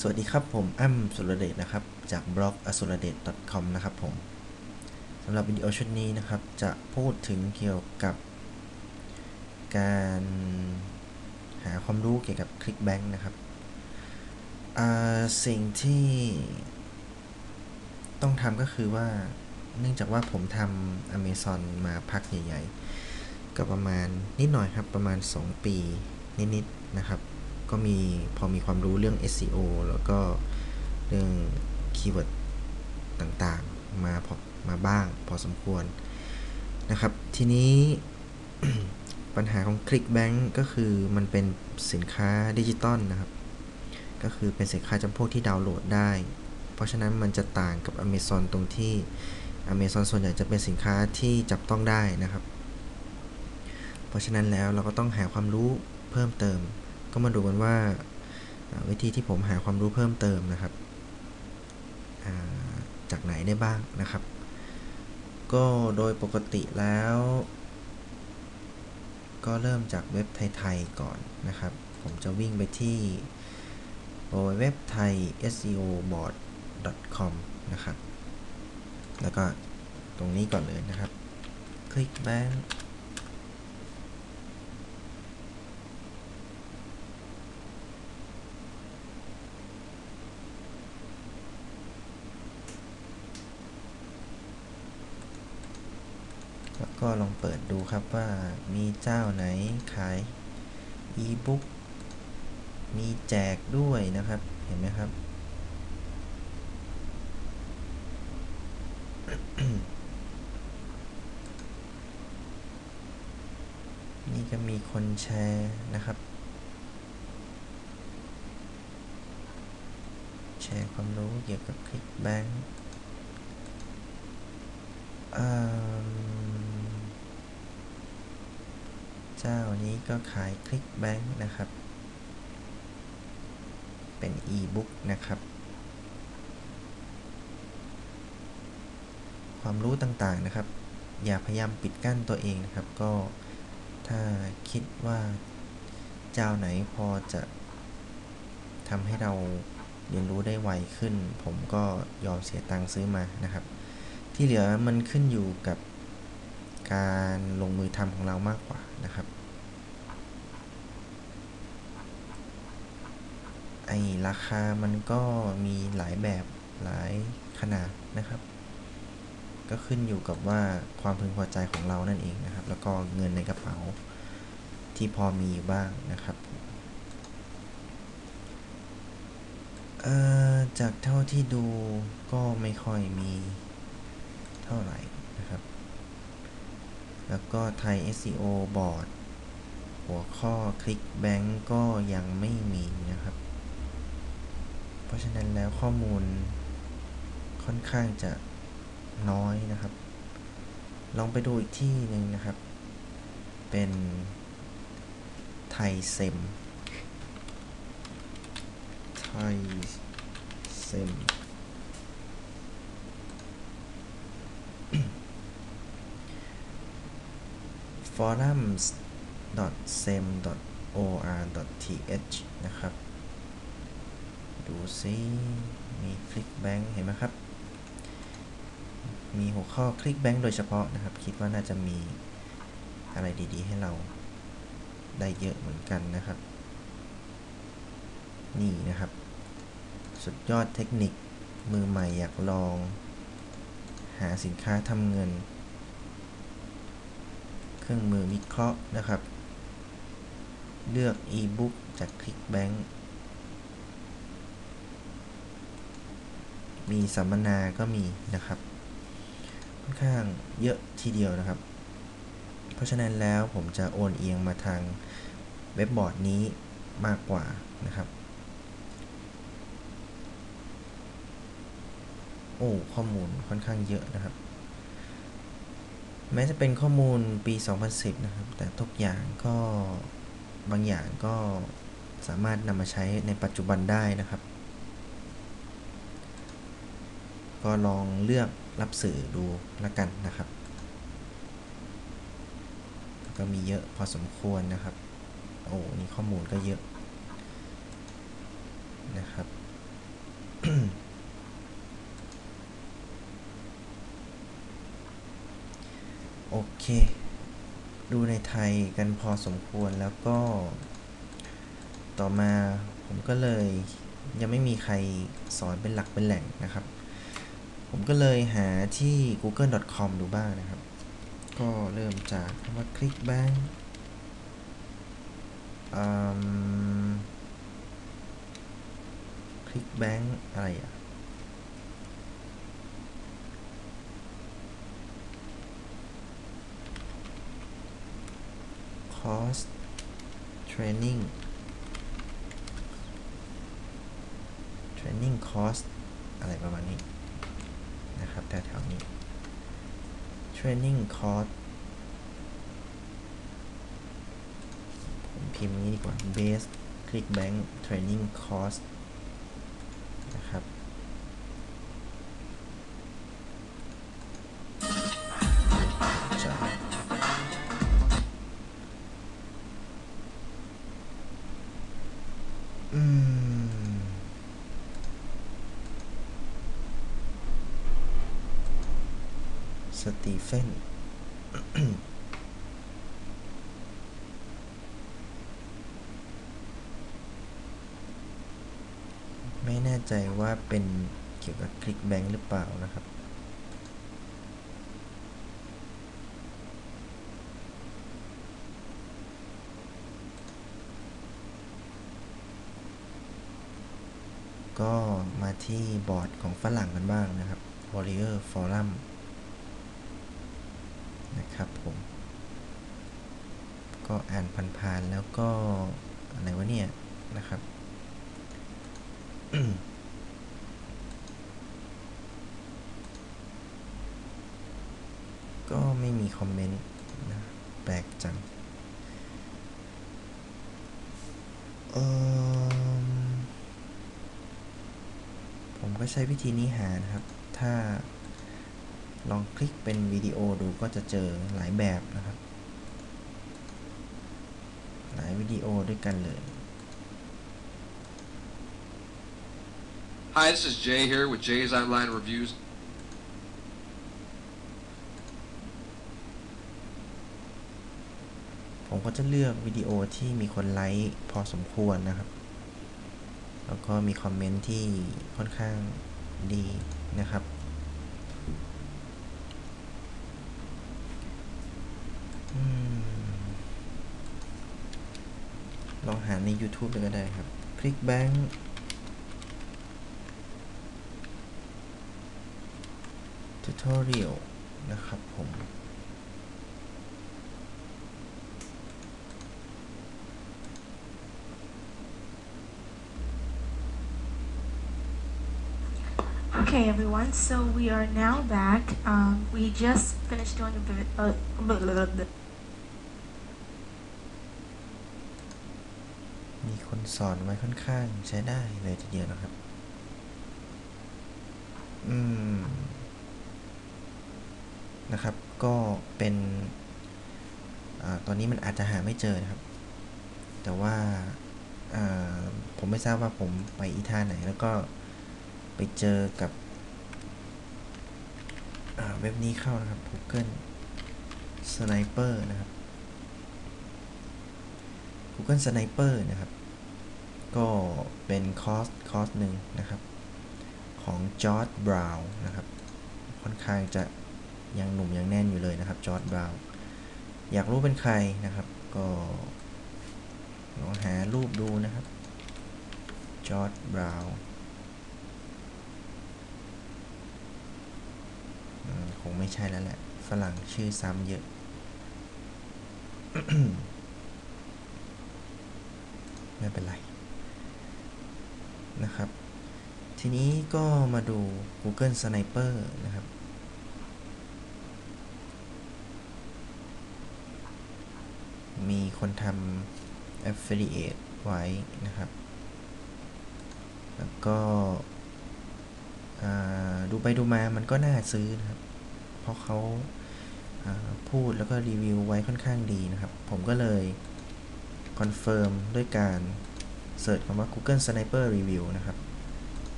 สวัสดีครับผมอ้ำสุรเดชนะครับ จากบล็อกอสุรเดช .com นะครับผมสำหรับวิดีโอชุดนี้นะครับ จะพูดถึงเกี่ยวกับ การหาความรู้เกี่ยวกับ ClickBank นะครับสิ่งที่ต้องทำก็คือว่าเนื่องจากว่าผมทำ Amazon มาพักใหญ่ๆ ก็ประมาณนิดหน่อยครับประมาณ 2 ปีนิดๆนะครับ ก็มีพอมีความรู้เรื่อง SEO แล้วก็เรื่อง keyword ต่างๆ มาพอมาบ้างพอสมควรนะครับ ทีนี้ปัญหาของ ClickBank ก็คือมันเป็นสินค้าดิจิตอลนะครับ ก็คือเป็นสินค้าจำพวกที่ดาวน์โหลดได้ เพราะฉะนั้นมันจะต่างกับ Amazon ตรงที่ Amazon ส่วนใหญ่จะเป็นสินค้าที่จับต้องได้นะครับ เพราะฉะนั้นแล้วเราก็ต้องหาความรู้เพิ่มเติม ก็มาดูกันว่าวิธีที่ผมหาความรู้เพิ่มเติมนะครับจากไหนได้บ้างนะครับ ก็โดยปกติแล้ว ก็เริ่มจากเว็บไทยๆก่อนนะครับ ผมจะวิ่งไปที่เว็บไทย SEO board com นะครับ แล้วก็ตรงนี้ก่อนเลยนะครับ คลิกแบง ก็ลองเปิดดูครับว่ามีเจ้าไหนขายอีบุ๊กมีแจกด้วยนะครับ เห็นไหมครับ นี่ก็มีคนแชร์นะครับ แชร์ความรู้เกี่ยวกับคลิกแบงค์ เจ้านี้ก็ขายคลิกแบงค์นะครับ เป็นอีบุ๊กนะครับ ความรู้ต่างๆนะครับ อย่าพยายามปิดกั้นตัวเองนะครับ ก็ถ้าคิดว่าเจ้าไหนพอจะทำให้เราเรียนรู้ได้ไวขึ้น ผมก็ยอมเสียตังค์ซื้อมานะครับ ที่เหลือมันขึ้นอยู่กับ การลงมือทำของเรามากกว่านะครับไอราคามันก็มีหลายแบบหลายขนาดนะครับ ก็ขึ้นอยู่กับว่าความพึงพอใจของเรานั่นเองนะครับ แล้วก็เงินในกระเป๋าที่พอมีอยู่บ้างนะครับจากเท่าที่ดูก็ไม่ค่อยมีเท่าไหร่นะครับ แล้วก็ไทย SEO บอร์ดหัวข้อคลิกแบงก์ก็ยังไม่มีนะครับ เพราะฉะนั้นแล้วข้อมูลค่อนข้างจะน้อยนะครับ ลองไปดูอีกที่หนึ่งนะครับ เป็นไทยเซมไทยเซม forums.sem.or.th นะครับ ดูซิมีคลิกแบงค์เห็นไหมครับ มีหัวข้อคลิกแบงค์โดยเฉพาะนะครับ คิดว่าน่าจะมีอะไรดีๆ ให้เราได้เยอะเหมือนกันนะครับ นี่นะครับ สุดยอดเทคนิคมือใหม่อยากลอง หาสินค้าทำเงิน รื่องมือวิเคราะห์นะครับ เลือก e-book จาก ClickBank มีสัมมนาก็มีนะครับ ค่อนข้างเยอะทีเดียวนะครับ เพราะฉะนั้นแล้วผมจะโอนเอียงมาทางเว็บบอร์ดนี้มากกว่านะครับ โอ้ ข้อมูลค่อนข้างเยอะนะครับ แม้จะเป็นข้อมูลปี 2010 นะครับ แต่ทุกอย่างก็บางอย่างก็สามารถนำมาใช้ในปัจจุบันได้นะครับ ก็ลองเลือกรับสื่อดูละกันนะครับ ก็มีเยอะพอสมควรนะครับ โอ้นี่ข้อมูลก็เยอะนะครับ โอเค ดูในไทยกันพอสมควรแล้วก็ ต่อมาผมก็เลยยังไม่มีใครสอนเป็นหลักเป็นแหล่งนะครับ ผมก็เลยหาที่ google.com ดูบ้างนะครับ ก็เริ่มจากคำว่า clickbank อืม clickbank อะไรอะ cost training training cost อะไรประมาณนี้นะครับแถวๆนี้ training cost ผมพิมพ์นี้ดีกว่า base clickbank training cost สตีเฟนไม่แน่ใจว่าเป็นเกี่ยวกับคลิกแบงค์หรือเปล่านะครับ ก็มาที่บอร์ดของฝรั่งกันบ้างนะครับ Warrior Forum นะครับผมก็อ่านผ่านๆแล้วก็อะไรวะเนี่ยนะครับก็ไม่มีคอมเมนต์นะแปลกจังผมก็ใช้วิธีนี้หานะครับ ถ้า ลองคลิกเป็นวิดีโอดูก็จะเจอหลายแบบนะครับ หลายวิดีโอด้วยกันเลย Hi, this is Jay here with Jay's Online Reviews. ผมก็จะเลือกวิดีโอที่มีคนไลค์พอสมควรนะครับ แล้วก็มีคอมเมนต์ที่ค่อนข้างดีนะครับ ลองหาใน YouTube เลยก็ได้ครับ ClickBank Tutorial นะครับผม Okay, everyone. So we are now back. Um, we just finished doing a bit. Uh, blah, blah, blah, blah. มีคน สอนไว้ค่อนข้างใช้ได้เลยทีเดียวนะครับ อืม นะครับ ก็เป็นอตอนนี้มันอาจจะหาไม่เจอนะครับ แต่ว่าผมไม่ทราบว่าผมไปอีท่าไหน แล้วก็ไปเจอกับเว็บนี้เข้านะครับ Google Sniper นะครับ Google Sniper นะครับ ก็เป็นคอร์สคอร์สหนึ่งนะครับ ของจอร์จบราวน์นะครับ ค่อนข้างจะยังหนุ่มยังแน่นอยู่เลยนะครับจอร์จบราวน์อยากรู้เป็นใครนะครับ ก็ลองหารูปดูนะครับจอร์ดบราวน์คงไม่ใช่แล้วแหละ ฝรั่งชื่อซ้ำเยอะไม่เป็นไร นะครับ ทีนี้ก็มาดู Google Sniper นะครับ มีคนทำ affiliate ไว้นะครับ แล้วก็ดูไปดูมามันก็น่าซื้อนะครับ เพราะเขาพูดแล้วก็รีวิวไว้ค่อนข้างดีนะครับ ผมก็เลยคอนเฟิร์มด้วยการ search คำว่า Google Sniper Review นะครับ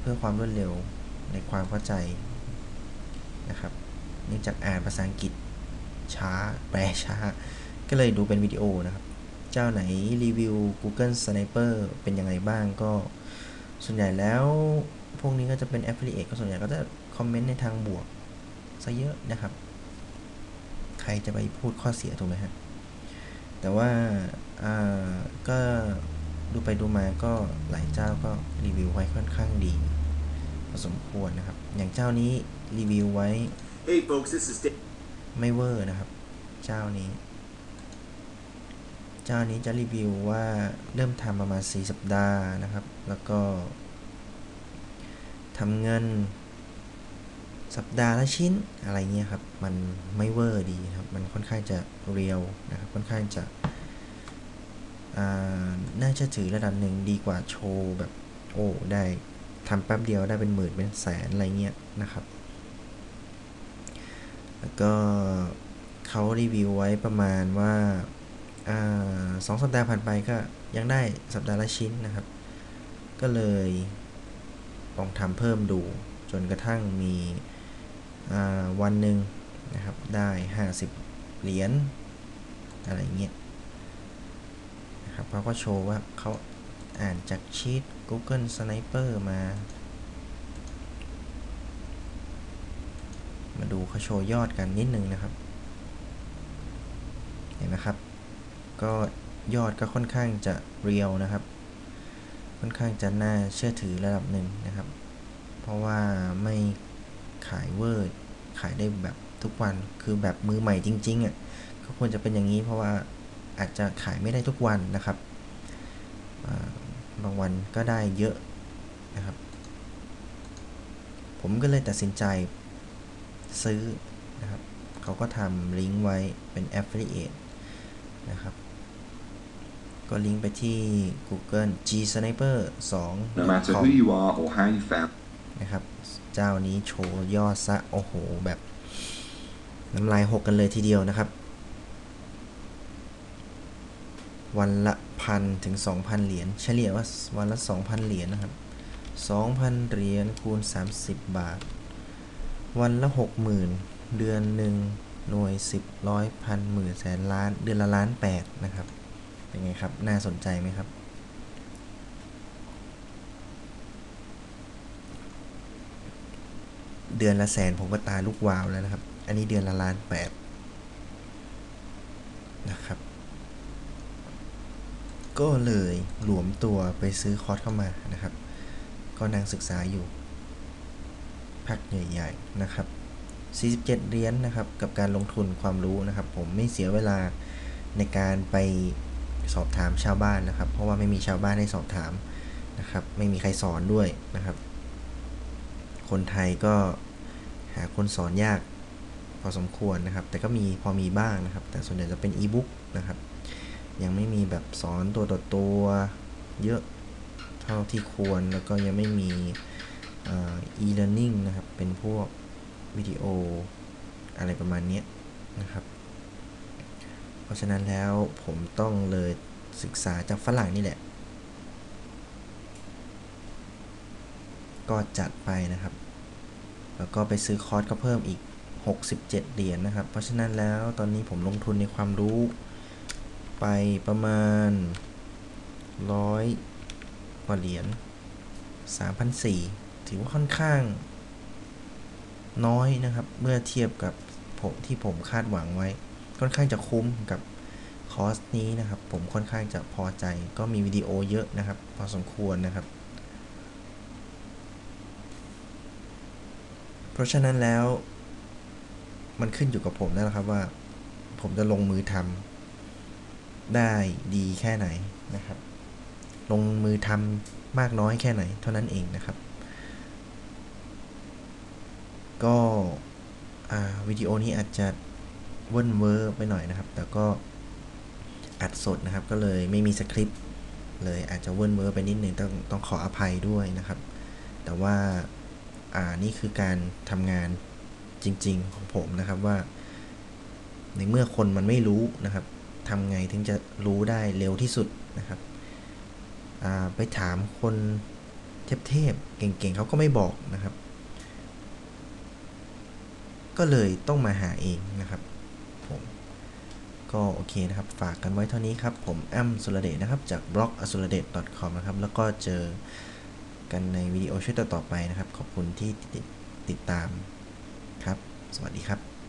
เพื่อความรวดเร็วในความเข้าใจนะครับเนื่องจากอ่านภาษาอังกฤษช้า แปลช้า ก็เลยดูเป็นวิดีโอนะครับ เจ้าไหนรีวิว Google Sniper เป็นยังไงบ้างก็ ส่วนใหญ่แล้วพวกนี้ก็จะเป็น Affiliate ก็ส่วนใหญ่ก็จะคอมเมนต์ในทางบวกซะเยอะนะครับ ใครจะไปพูดข้อเสียถูกไหมฮะแต่ว่าอ่าก็ ดูไปดูมาก็หลายเจ้าก็รีวิวไว้ค่อนข้างดีพอสมควรนะครับ อย่างเจ้านี้รีวิวไว้ Hey folks, this is Dave. ไม่เวอร์นะครับ เจ้านี้ เจ้านี้จะรีวิวว่าเริ่มทำประมาณ 4 สัปดาห์นะครับ แล้วก็ทำเงินสัปดาห์ละชิ้นอะไรเงี้ยครับ มันไม่เวอร์ดีครับ มันค่อนข้างจะเรียวนะครับ ค่อนข้างจะอ่า น่าเชื่อถือระดับหนึ่งดีกว่าโชว์แบบโอ้ได้ทำแป๊บเดียวได้เป็นหมื่นเป็นแสนอะไรเงี้ยนะครับ แล้วก็เขารีวิวไว้ประมาณว่าสองสัปดาห์ผ่านไปก็ยังได้สัปดาห์ละชิ้นนะครับ ก็เลยลองทำเพิ่มดูจนกระทั่งมีวันหนึ่งนะครับได้ 50 เหรียญอะไรเงี้ย นะครับเขาก็โชว์ว่าเขาอ่านจากชีต Google Sniper มา มาดูเขาโชว์ยอดกันนิดนึงนะครับ เห็นไหมครับ ก็ยอดก็ค่อนข้างจะเรียวนะครับ ค่อนข้างจะน่าเชื่อถือระดับหนึ่งนะครับ เพราะว่าไม่ขายเวอร์ขายได้แบบทุกวันคือแบบมือใหม่จริงๆอะก็ควรจะเป็นอย่างนี้เพราะว่า อาจจะขายไม่ได้ทุกวันนะครับอ่าบางวันก็ได้เยอะนะครับ ผมก็เลยตัดสินใจซื้อนะครับ เขาก็ทำลิงก์ไว้เป็น Affiliate นะครับ ก็ลิงก์ไปที่ Google G Sniper 2 No matter who you are or how you found นะครับ เจ้านี้โชว์ยอดซะ โอ้โห แบบน้ำลายหกกันเลยทีเดียวนะครับ วันละพันถึง 2,000 เหรียญเฉลี่ยว่าวันละ 2,000 เหรียญนะครับ 2,000 เหรียญคูณ 30 บาท วันละ 60,000 เดือนหนึ่งหน่วย 10ร้อยพันหมื่นแสนล้าน เดือนละล้านแปดนะครับ เป็นไงครับ น่าสนใจไหมครับ เดือนละแสนผมก็ตาลูกวาวแล้วนะครับ อันนี้เดือนละล้านแปดนะครับ ก็เลยหลวมตัวไปซื้อคอร์สเข้ามานะครับ ก็นั่งศึกษาอยู่พักใหญ่ๆนะครับ 47เหรียญนนะครับ กับการลงทุนความรู้นะครับ ผมไม่เสียเวลาในการไปสอบถามชาวบ้านนะครับ เพราะว่าไม่มีชาวบ้านให้สอบถามนะครับ ไม่มีใครสอนด้วยนะครับ คนไทยก็หาคนสอนยากพอสมควรนะครับ แต่ก็มีพอมีบ้างนะครับ แต่ส่วนใหญ่จะเป็นอีบุ๊กนะครับ ยังไม่มีแบบสอนตัวต่อตัวเยอะเท่าที่ควรแล้วก็ยังไม่มี e-learning นะครับ เป็นพวกวิดีโออะไรประมาณนี้นะครับ เพราะฉะนั้นแล้วผมต้องเลยศึกษาจากฝรั่งนี่แหละ ก็จัดไปนะครับ แล้วก็ไปซื้อคอร์สก็เพิ่มอีก 67 เหรียญนะครับ เพราะฉะนั้นแล้วตอนนี้ผมลงทุนในความรู้ ไปประมาณร้อยกว่าเหรียญ3,004ถือว่าค่อนข้าง น้อยนะครับ เมื่อเทียบกับผมที่ผมคาดหวังไว้ ค่อนข้างจะคุ้มกับคอร์สนี้นะครับ ผมค่อนข้างจะพอใจ ก็มีวิดีโอเยอะนะครับ พอสมควรนะครับ เพราะฉะนั้นแล้ว มันขึ้นอยู่กับผมแล้วละครับว่า ผมจะลงมือทำ ได้ดีแค่ไหนนะครับ ลงมือทำมากน้อยแค่ไหน เท่านั้นเองนะครับ ก็วิดีโอนี้อาจจะเวิ่นเว้อไปหน่อยนะครับ แต่ก็อัดสดนะครับ ก็เลยไม่มีสคริปต์เลยอาจจะเวิ่นเว้อไปนิดนึงต้องต้องขออภัยด้วยนะครับ แต่ว่าอ่านี่คือการทำงานจริง ๆ ของผมนะครับว่า ในเมื่อคนมันไม่รู้นะครับ ทำไงถึงจะรู้ได้เร็วที่สุดนะครับไปถามคนเทพๆเก่งๆเขาก็ไม่บอกนะครับ ก็เลยต้องมาหาเองนะครับผมก็โอเคนะครับ ฝากกันไว้เท่านี้ครับ ผมแอมสุรเดชนะครับจากบล็อก a s u r a d e t com นะครับ แล้วก็เจอกันในวิดีโอชุดต่อๆไปนะครับ ขอบคุณที่ติดตามครับ สวัสดีครับ